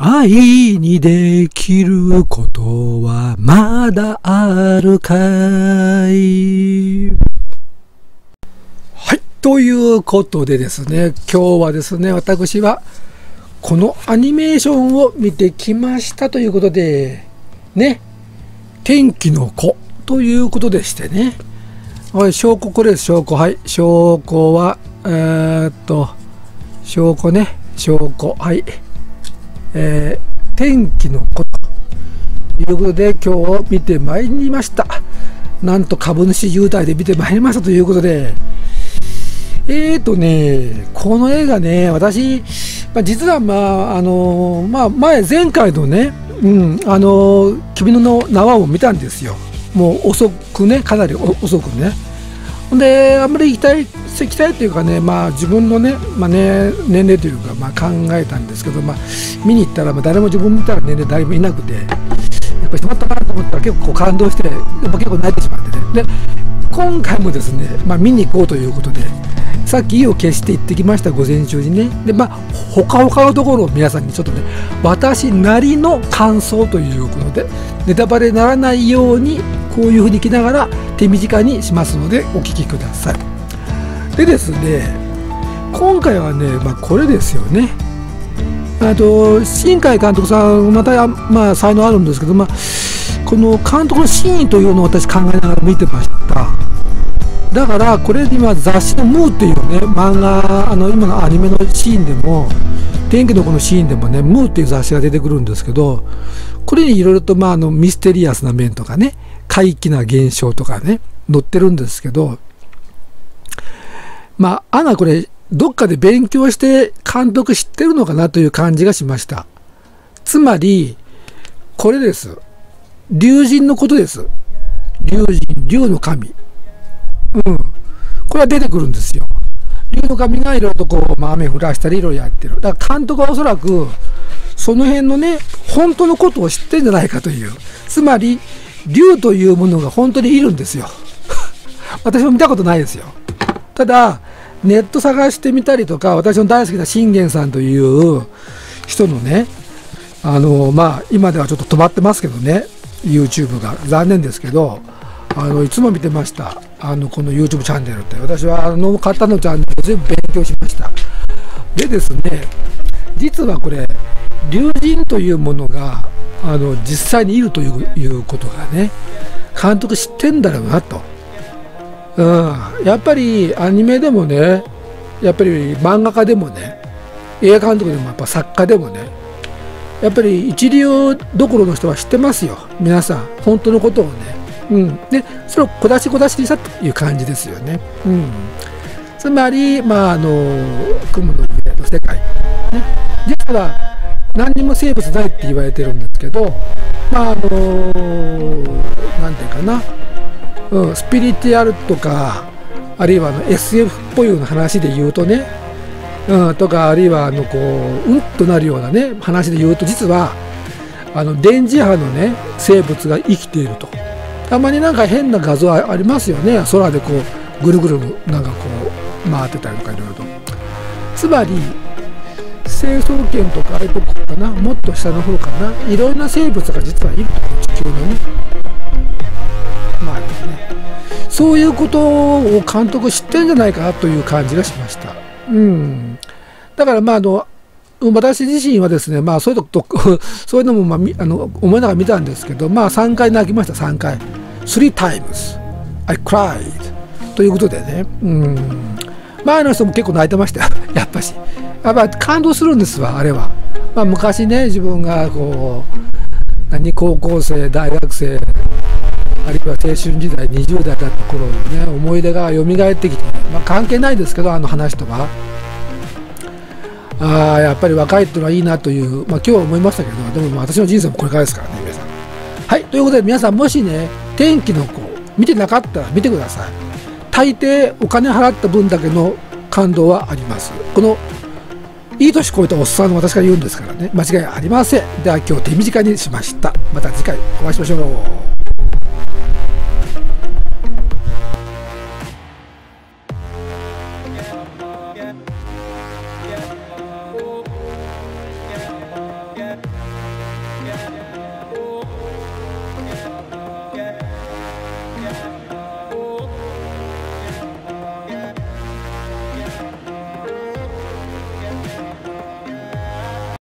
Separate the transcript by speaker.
Speaker 1: 愛にできることはまだあるかい？はい。ということでですね、今日はですね、私はこのアニメーションを見てきましたということで、ね、天気の子ということでしてね、はい、証拠これです、証拠。はい、証拠は、えー、っと、証拠ね、証拠。はい。えー、天気の子ということで今日見てまいりました。なんと株主優待で見てまいりましたということで、えーとね、この映画ね、私、まあ、実はまあ、あのまあ、前、前回のね、うん、あの君の名はを見たんですよ。もう遅くね、かなり遅くね。で、あんまり期待、期待というかね、まあ自分のね、まあね、年齢というか、まあ考えたんですけど、まあ見に行ったら、まあ誰も自分見たら年齢誰もいなくて、やっぱりしまったかなと思ったら結構感動して、やっぱ結構泣いてしまってね。で、今回もですね、まあ見に行こうということで、さっき意を決して行ってきました午前中にねでまあほかほかのところを皆さんにちょっとね私なりの感想ということでネタバレにならないようにこういうふうに来ながら手短にしますのでお聞きください。でですね今回はね、まあ、これですよね。あと新海監督さんまた、まあ、才能あるんですけど、まあ、この監督の真意というのを私考えながら見てました。だからこれ今雑誌の「ムー」っていうね漫画あの今のアニメのシーンでも天気のこのシーンでもね「ムー」っていう雑誌が出てくるんですけどこれにいろいろとまああのミステリアスな面とかね怪奇な現象とかね載ってるんですけどまあ案外これどっかで勉強して監督知ってるのかなという感じがしました。つまりこれです。竜神のことです。竜神竜の神。うん。これは出てくるんですよ。竜の神がいろいろとこう、まあ、雨降らしたりいろいろやってる。だから監督はおそらく、その辺のね、本当のことを知ってんじゃないかという。つまり、竜というものが本当にいるんですよ。私も見たことないですよ。ただ、ネット探してみたりとか、私の大好きな信玄さんという人のね、あの、まあ、今ではちょっと止まってますけどね、YouTube が。残念ですけど、あのいつも見てました。あのこの YouTube チャンネルって。私はあの方のチャンネルを全部勉強しました。でですね実はこれ龍神というものがあの実際にいるということがね監督知ってんだろうなと、うん、やっぱりアニメでもねやっぱり漫画家でもね映画監督でもやっぱ作家でもねやっぱり一流どころの人は知ってますよ。皆さん本当のことをねうん、でそれを小出し小出しにしたという感じですよね。うん、つまり、まあ、あの雲の上の世界、ね、実は何にも生物ないって言われてるんですけど、まああのなんていうかな、うん、スピリチュアルとかあるいはあの SF っぽいような話で言うとね、うん、とかあるいはあのこううんとなるようなね話で言うと実はあの電磁波のね生物が生きていると。たまになんか変な画像ありますよね。空でこうぐるぐるなんかこう回ってたりとかいろいろと。つまり成層圏とかああいうとこかな。もっと下の方かな。いろんな生物が実はいると地球のね。まあですね。そういうことを監督知ってるんじゃないかなという感じがしました。うん。だからまああの私自身はですね、まあ、そういうと そういうのも、まあ、あの思いながら見たんですけど、まあ、3回泣きました、3回。3 times I cried ということでね、うん、前の人も結構泣いてましたよ、やっぱし。やっぱ感動するんですわ、あれは。まあ、昔ね、自分がこう、何、高校生、大学生、あるいは青春時代、20代だった頃にね、思い出が蘇ってきて、まあ、関係ないですけど、あの話とは。ああやっぱり若いっていうのはいいなという、まあ、今日は思いましたけどでも私の人生もこれからですからね皆さん。はいということで皆さんもしね天気の子見てなかったら見てください。大抵お金払った分だけの感動はあります。このいい年超えたおっさんの私が言うんですからね。間違いありません。では今日手短にしました。また次回お会いしましょう。Yeah.